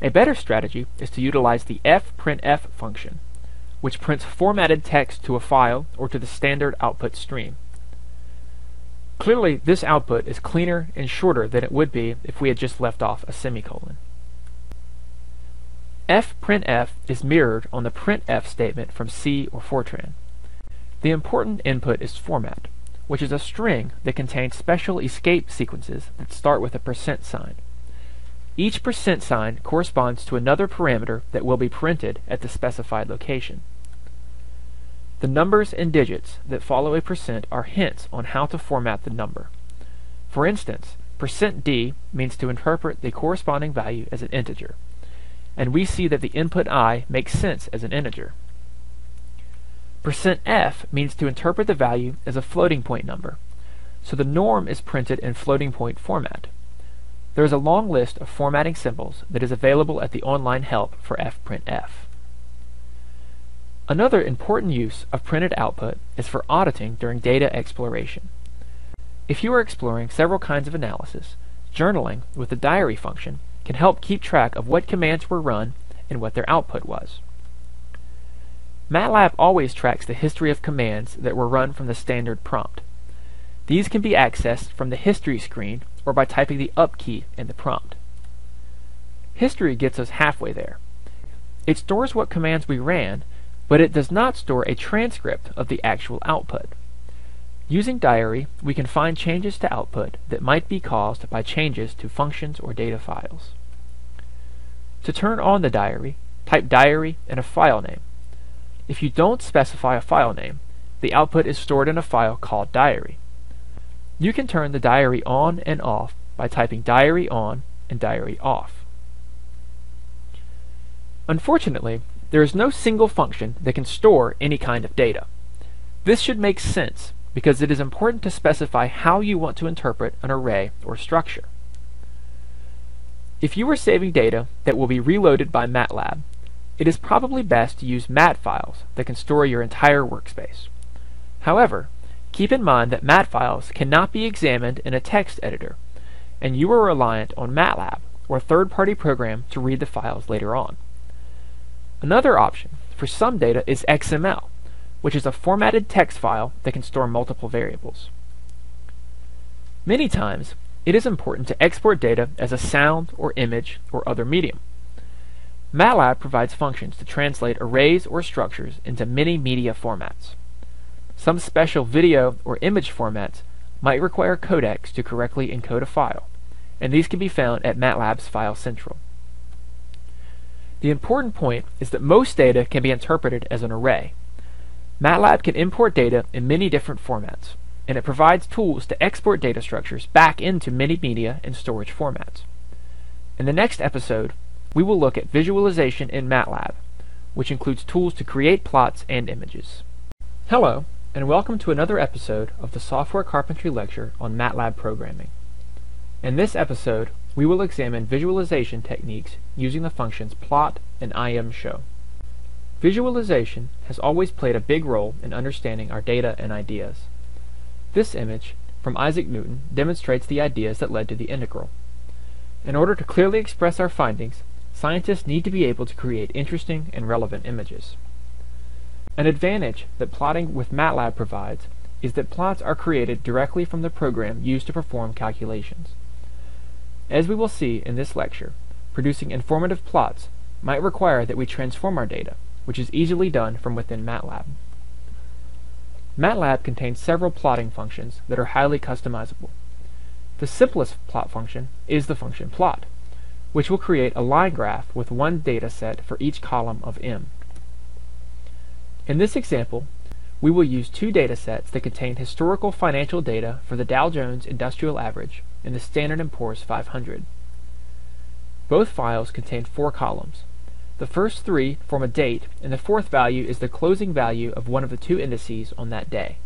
A better strategy is to utilize the fprintf function, which prints formatted text to a file or to the standard output stream. Clearly, this output is cleaner and shorter than it would be if we had just left off a semicolon. fprintf is mirrored on the printf statement from C or Fortran. The important input is format, which is a string that contains special escape sequences that start with a percent sign. Each percent sign corresponds to another parameter that will be printed at the specified location. The numbers and digits that follow a percent are hints on how to format the number. For instance, percent %d means to interpret the corresponding value as an integer, and we see that the input i makes sense as an integer. Percent %f means to interpret the value as a floating point number, so the norm is printed in floating point format. There is a long list of formatting symbols that is available at the online help for fprintf. Another important use of printed output is for auditing during data exploration. If you are exploring several kinds of analysis, journaling with the diary function can help keep track of what commands were run and what their output was. MATLAB always tracks the history of commands that were run from the standard prompt. These can be accessed from the History screen or by typing the up key in the prompt. History gets us halfway there. It stores what commands we ran, but it does not store a transcript of the actual output. Using Diary, we can find changes to output that might be caused by changes to functions or data files. To turn on the diary, type diary and a file name. If you don't specify a file name, the output is stored in a file called diary. You can turn the diary on and off by typing diary on and diary off. Unfortunately, there is no single function that can store any kind of data. This should make sense because it is important to specify how you want to interpret an array or structure. If you are saving data that will be reloaded by MATLAB, it is probably best to use MAT files that can store your entire workspace. However, keep in mind that MAT files cannot be examined in a text editor, and you are reliant on MATLAB or third-party program to read the files later on. Another option for some data is XML, which is a formatted text file that can store multiple variables. Many times, it is important to export data as a sound or image or other medium. MATLAB provides functions to translate arrays or structures into many media formats. Some special video or image formats might require codecs to correctly encode a file, and these can be found at MATLAB's File Central. The important point is that most data can be interpreted as an array. MATLAB can import data in many different formats, and it provides tools to export data structures back into many media and storage formats. In the next episode, we will look at visualization in MATLAB, which includes tools to create plots and images. Hello, and welcome to another episode of the Software Carpentry Lecture on MATLAB programming. In this episode, we will examine visualization techniques using the functions plot and imshow. Visualization has always played a big role in understanding our data and ideas. This image, from Isaac Newton, demonstrates the ideas that led to the integral. In order to clearly express our findings, scientists need to be able to create interesting and relevant images. An advantage that plotting with MATLAB provides is that plots are created directly from the program used to perform calculations. As we will see in this lecture, producing informative plots might require that we transform our data, which is easily done from within MATLAB. MATLAB contains several plotting functions that are highly customizable. The simplest plot function is the function plot which will create a line graph with one data set for each column of M. In this example, we will use two data sets that contain historical financial data for the Dow Jones Industrial Average and the Standard & Poor's 500. Both files contain four columns. The first three form a date, and the fourth value is the closing value of one of the two indices on that day.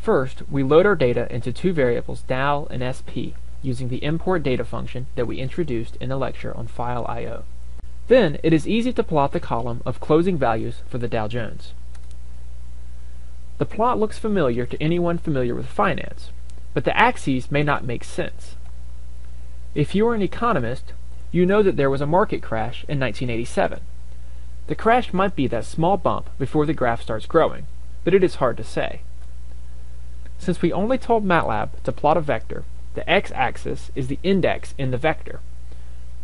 First, we load our data into two variables, Dow and SP, using the import data function that we introduced in the lecture on file I.O. Then it is easy to plot the column of closing values for the Dow Jones. The plot looks familiar to anyone familiar with finance, but the axes may not make sense. If you are an economist, you know that there was a market crash in 1987. The crash might be that small bump before the graph starts growing, but it is hard to say. Since we only told MATLAB to plot a vector, the x-axis is the index in the vector.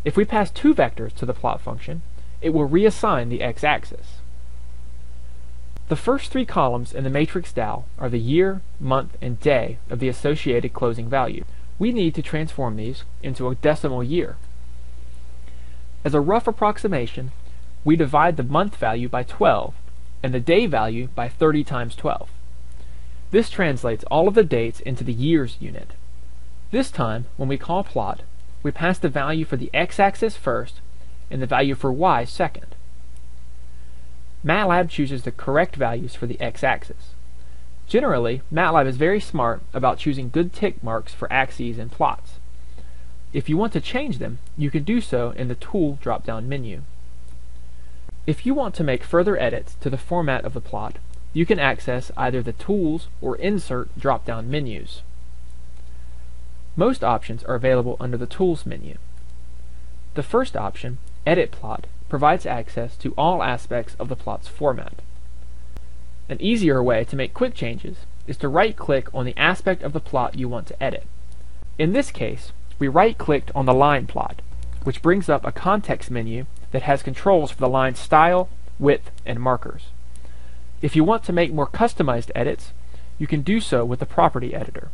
If we pass two vectors to the plot function, it will reassign the x-axis. The first three columns in the matrix Dow are the year, month, and day of the associated closing value. We need to transform these into a decimal year. As a rough approximation, we divide the month value by 12 and the day value by 30 times 12. This translates all of the dates into the years unit. This time, when we call plot, we pass the value for the x-axis first and the value for y second. MATLAB chooses the correct values for the x-axis. Generally, MATLAB is very smart about choosing good tick marks for axes and plots. If you want to change them, you can do so in the Tool drop-down menu. If you want to make further edits to the format of the plot, you can access either the Tools or Insert drop-down menus. Most options are available under the Tools menu. The first option, Edit Plot, provides access to all aspects of the plot's format. An easier way to make quick changes is to right-click on the aspect of the plot you want to edit. In this case, we right-clicked on the line plot, which brings up a context menu that has controls for the line style, width, and markers. If you want to make more customized edits, you can do so with the property editor.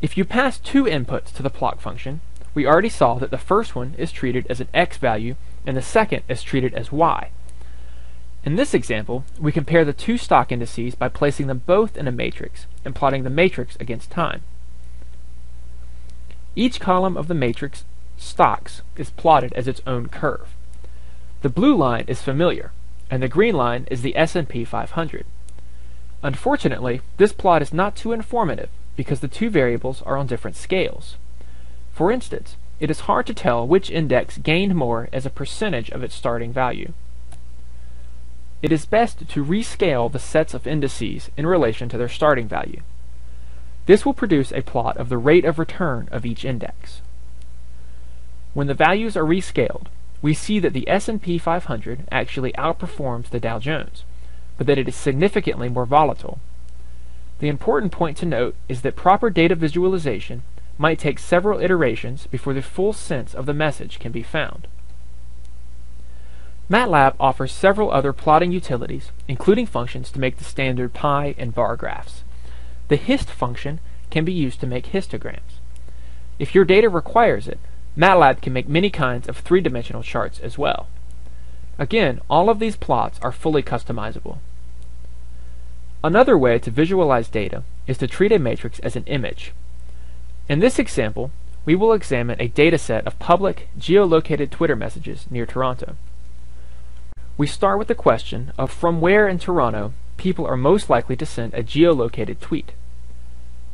If you pass two inputs to the plot function, we already saw that the first one is treated as an x value and the second is treated as y. In this example, we compare the two stock indices by placing them both in a matrix and plotting the matrix against time. Each column of the matrix stocks is plotted as its own curve. The blue line is familiar, and the green line is the S&P 500. Unfortunately, this plot is not too informative because the two variables are on different scales. For instance, it is hard to tell which index gained more as a percentage of its starting value. It is best to rescale the sets of indices in relation to their starting value. This will produce a plot of the rate of return of each index. When the values are rescaled, we see that the S&P 500 actually outperforms the Dow Jones, but that it is significantly more volatile. The important point to note is that proper data visualization might take several iterations before the full sense of the message can be found. MATLAB offers several other plotting utilities, including functions to make the standard pie and bar graphs. The hist function can be used to make histograms. If your data requires it, MATLAB can make many kinds of three-dimensional charts as well. Again, all of these plots are fully customizable. Another way to visualize data is to treat a matrix as an image. In this example, we will examine a dataset of public, geolocated Twitter messages near Toronto. We start with the question of from where in Toronto people are most likely to send a geolocated tweet.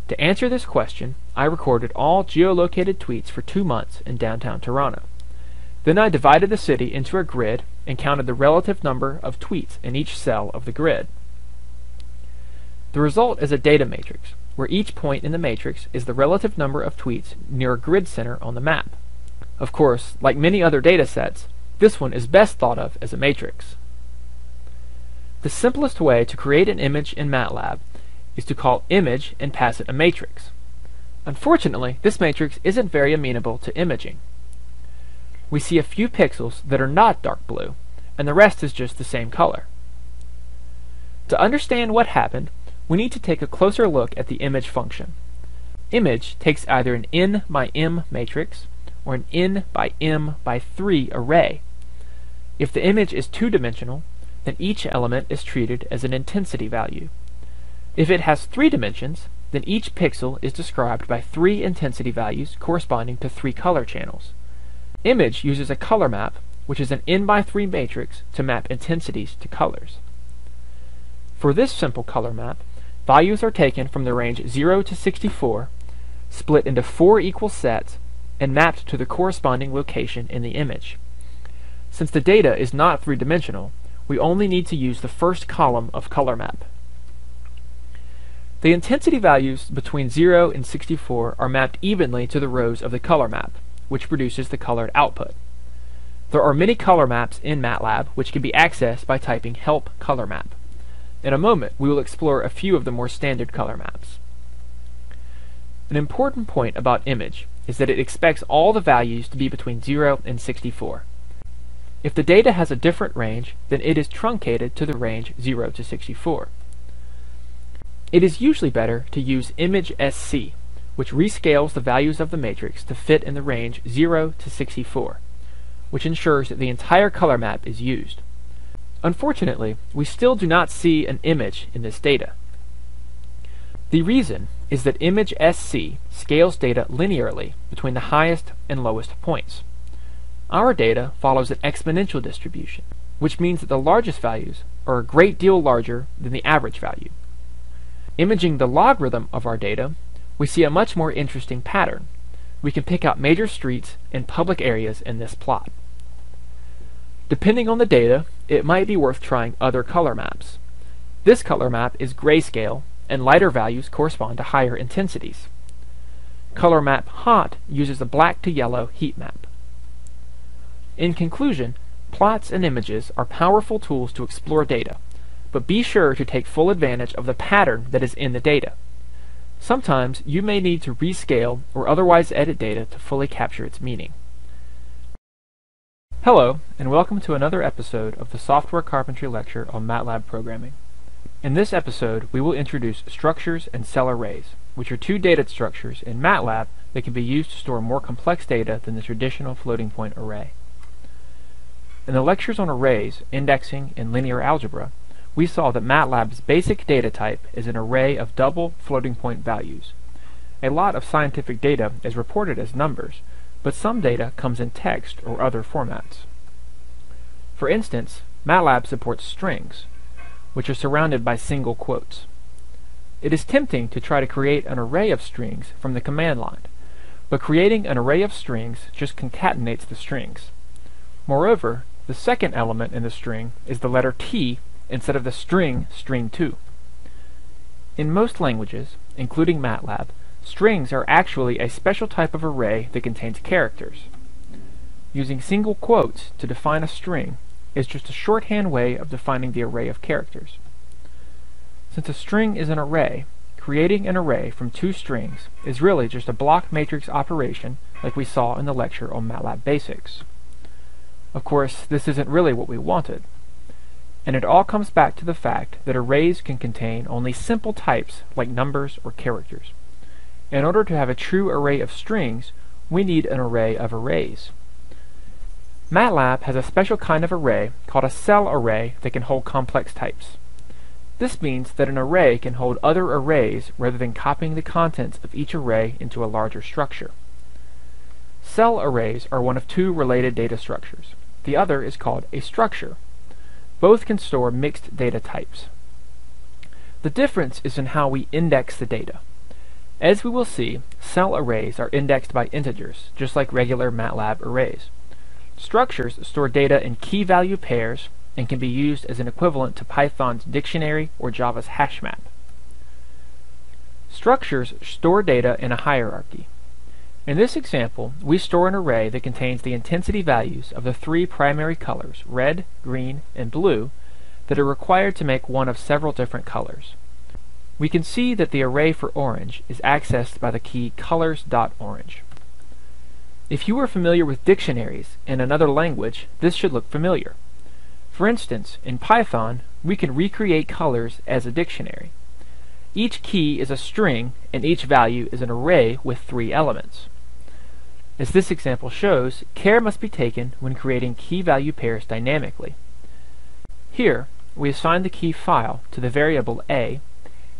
To answer this question, I recorded all geolocated tweets for two months in downtown Toronto. Then I divided the city into a grid and counted the relative number of tweets in each cell of the grid. The result is a data matrix, where each point in the matrix is the relative number of tweets near a grid center on the map. Of course, like many other data sets, this one is best thought of as a matrix. The simplest way to create an image in MATLAB is to call image and pass it a matrix. Unfortunately, this matrix isn't very amenable to imaging. We see a few pixels that are not dark blue, and the rest is just the same color. To understand what happened, we need to take a closer look at the image function. Image takes either an n by m matrix or an n by m by 3 array. If the image is two-dimensional, then each element is treated as an intensity value. If it has three dimensions, then each pixel is described by three intensity values corresponding to three color channels. Image uses a color map, which is an n by 3 matrix to map intensities to colors. For this simple color map, values are taken from the range 0 to 64, split into four equal sets, and mapped to the corresponding location in the image. Since the data is not three-dimensional, we only need to use the first column of color map. The intensity values between 0 and 64 are mapped evenly to the rows of the color map, which produces the colored output. There are many color maps in MATLAB which can be accessed by typing help color map. In a moment, we will explore a few of the more standard color maps. An important point about image is that it expects all the values to be between 0 and 64. If the data has a different range, then it is truncated to the range 0 to 64. It is usually better to use image SC, which rescales the values of the matrix to fit in the range 0 to 64, which ensures that the entire color map is used. Unfortunately, we still do not see an image in this data. The reason is that image SC scales data linearly between the highest and lowest points. Our data follows an exponential distribution, which means that the largest values are a great deal larger than the average value. Imaging the logarithm of our data, we see a much more interesting pattern. We can pick out major streets and public areas in this plot. Depending on the data, it might be worth trying other color maps. This color map is grayscale and lighter values correspond to higher intensities. Color map hot uses a black to yellow heat map. In conclusion, plots and images are powerful tools to explore data, but be sure to take full advantage of the pattern that is in the data. Sometimes you may need to rescale or otherwise edit data to fully capture its meaning. Hello, and welcome to another episode of the Software Carpentry Lecture on MATLAB Programming. In this episode, we will introduce structures and cell arrays, which are two data structures in MATLAB that can be used to store more complex data than the traditional floating point array. In the lectures on arrays, indexing, and linear algebra, we saw that MATLAB's basic data type is an array of double floating point values. A lot of scientific data is reported as numbers, but some data comes in text or other formats. For instance, MATLAB supports strings, which are surrounded by single quotes. It is tempting to try to create an array of strings from the command line, but creating an array of strings just concatenates the strings. Moreover, the second element in the string is the letter T instead of the string string2. In most languages, including MATLAB, strings are actually a special type of array that contains characters. Using single quotes to define a string is just a shorthand way of defining the array of characters. Since a string is an array, creating an array from two strings is really just a block matrix operation like we saw in the lecture on MATLAB Basics. Of course, this isn't really what we wanted. And it all comes back to the fact that arrays can contain only simple types like numbers or characters. In order to have a true array of strings, we need an array of arrays. MATLAB has a special kind of array called a cell array that can hold complex types. This means that an array can hold other arrays rather than copying the contents of each array into a larger structure. Cell arrays are one of two related data structures. The other is called a structure. Both can store mixed data types. The difference is in how we index the data. As we will see, cell arrays are indexed by integers, just like regular MATLAB arrays. Structures store data in key value pairs and can be used as an equivalent to Python's dictionary or Java's hash map. Structures store data in a hierarchy. In this example, we store an array that contains the intensity values of the three primary colors, red, green, and blue, that are required to make one of several different colors. We can see that the array for orange is accessed by the key colors.orange. If you are familiar with dictionaries in another language, this should look familiar. For instance, in Python, we can recreate colors as a dictionary. Each key is a string, and each value is an array with three elements. As this example shows, care must be taken when creating key-value pairs dynamically. Here, we assign the key file to the variable a,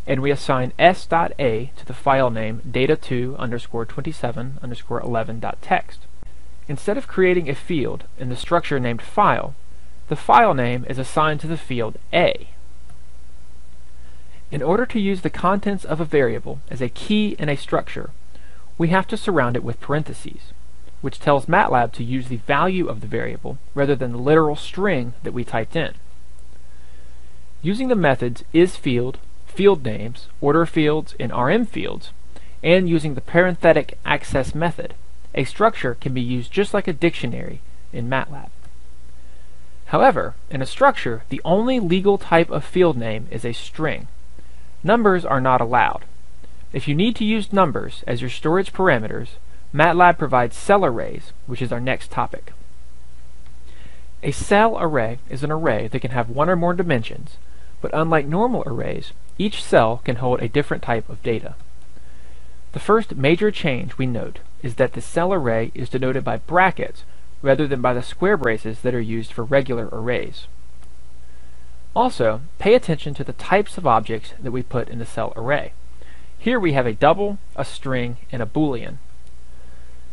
and we assign s.a to the file name data2 underscore 27 underscore 11.txt. Instead of creating a field in the structure named file, the file name is assigned to the field A. In order to use the contents of a variable as a key in a structure, we have to surround it with parentheses, which tells MATLAB to use the value of the variable rather than the literal string that we typed in. Using the methods isField, field names, order fields, and rm fields, and using the parenthetic access method, a structure can be used just like a dictionary in MATLAB. However, in a structure, the only legal type of field name is a string. Numbers are not allowed. If you need to use numbers as your storage parameters, MATLAB provides cell arrays, which is our next topic. A cell array is an array that can have one or more dimensions, but unlike normal arrays, each cell can hold a different type of data. The first major change we note is that the cell array is denoted by brackets rather than by the square braces that are used for regular arrays. Also, pay attention to the types of objects that we put in the cell array. Here we have a double, a string, and a boolean.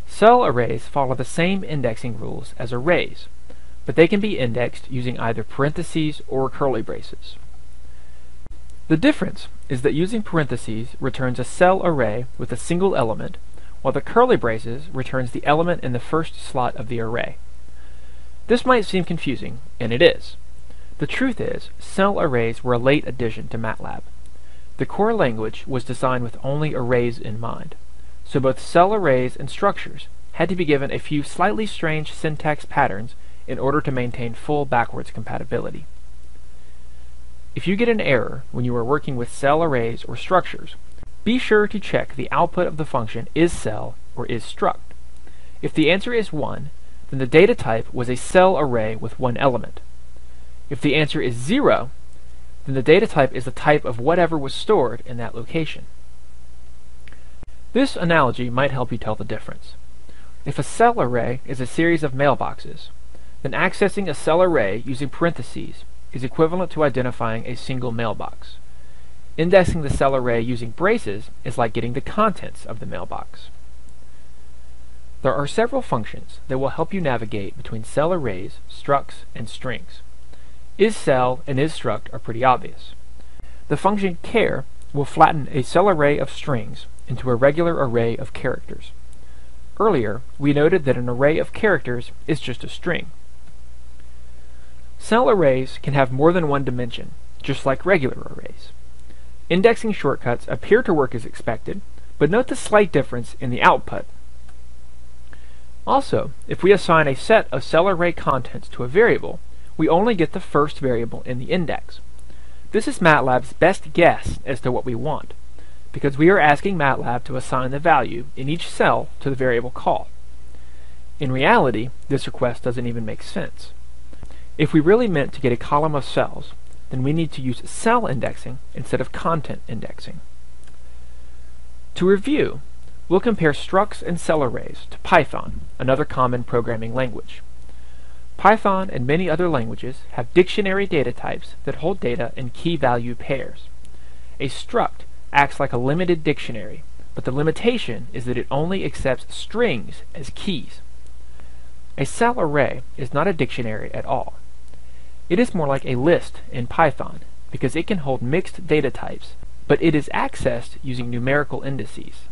Cell arrays follow the same indexing rules as arrays, but they can be indexed using either parentheses or curly braces. The difference is that using parentheses returns a cell array with a single element while the curly braces returns the element in the first slot of the array. This might seem confusing, and it is. The truth is, cell arrays were a late addition to MATLAB. The core language was designed with only arrays in mind, so both cell arrays and structures had to be given a few slightly strange syntax patterns in order to maintain full backwards compatibility. If you get an error when you are working with cell arrays or structures, be sure to check the output of the function isCell or isStruct. If the answer is 1, then the data type was a cell array with one element. If the answer is 0, then the data type is the type of whatever was stored in that location. This analogy might help you tell the difference. If a cell array is a series of mailboxes, then accessing a cell array using parentheses is equivalent to identifying a single mailbox. Indexing the cell array using braces is like getting the contents of the mailbox. There are several functions that will help you navigate between cell arrays, structs, and strings. IsCell and IsStruct are pretty obvious. The function char will flatten a cell array of strings into a regular array of characters. Earlier, we noted that an array of characters is just a string. Cell arrays can have more than one dimension, just like regular arrays. indexing shortcuts appear to work as expected, but note the slight difference in the output. Also, if we assign a set of cell array contents to a variable, we only get the first variable in the index. This is MATLAB's best guess as to what we want, because we are asking MATLAB to assign the value in each cell to the variable call. In reality, this request doesn't even make sense. If we really meant to get a column of cells, then we need to use cell indexing instead of content indexing. To review, we'll compare structs and cell arrays to Python, another common programming language. Python and many other languages have dictionary data types that hold data in key-value pairs. A struct acts like a limited dictionary, but the limitation is that it only accepts strings as keys. A cell array is not a dictionary at all. It is more like a list in Python because it can hold mixed data types, but it is accessed using numerical indices.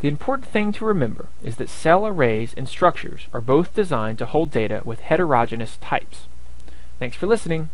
The important thing to remember is that cell arrays and structures are both designed to hold data with heterogeneous types. Thanks for listening.